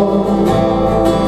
Oh.